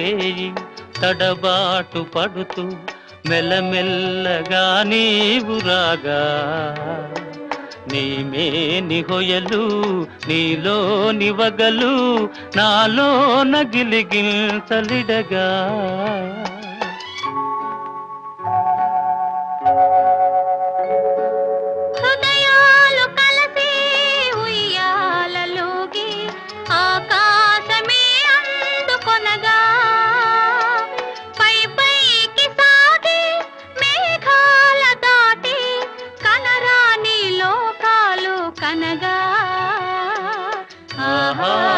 చేయి తడబాటు పడుతూ మెల్లమెల్లగా నీవు రాగా. నీమే నిహొయలు నీలో నివగలు నాలో నగిలిగిల్చలిడగా హృదయాలు Aha.